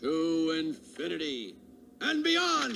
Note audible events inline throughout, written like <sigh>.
to infinity and beyond.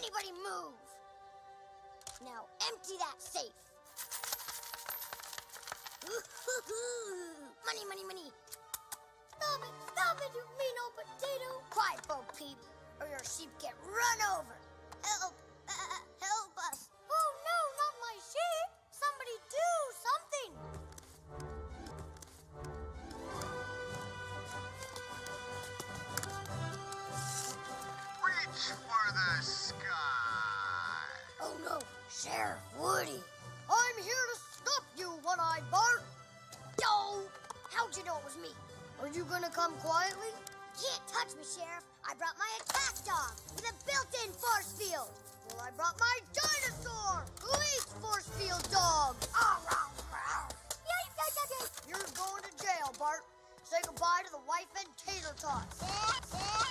Anybody move. Now empty that safe. <laughs> money, money, money. Stop it! Stop it, you mean old potato! Quiet, Bo Peep, or your sheep get run over. Help! The sky. Oh no, Sheriff Woody. I'm here to stop you, one-eyed Bart. Yo! How'd you know it was me? Are you gonna come quietly? Can't touch me, Sheriff. I brought my attack dog with a built-in force field. Well, I brought my dinosaur eats force field dogs. You're going to jail, Bart. Say goodbye to the wife and tater tots.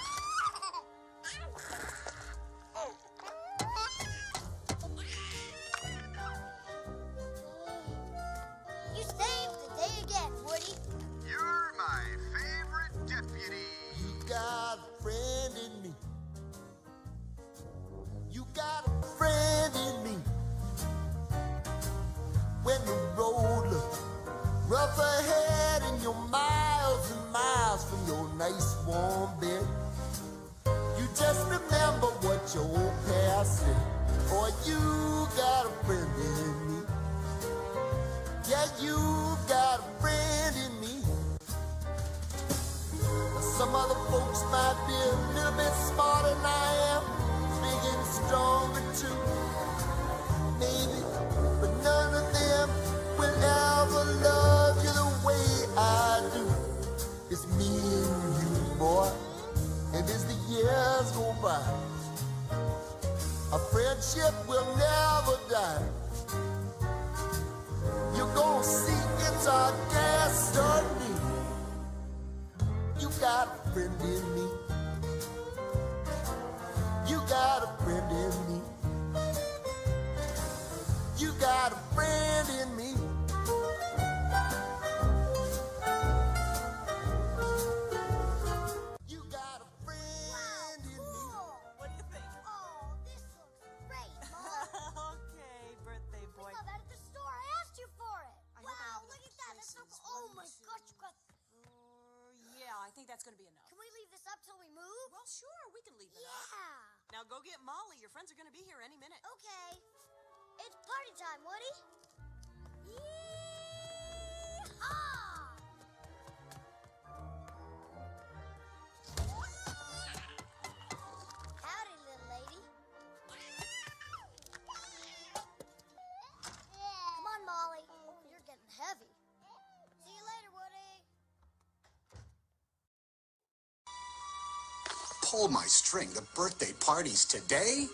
Just remember what your old past said. Or you got a friend in me. Yeah, you got a friend in me. Some other folks might be a little bit smarter than I am, big and stronger too. Our friendship will never die. You're gonna see it's our destiny. You got a friend in me. To be enough. Can we leave this up till we move? Well, sure, we can leave it up. Yeah. Now go get Molly. Your friends are going to be here any minute. Okay. It's party time, Woody. Yee-haw! Pull my string. The birthday party's today?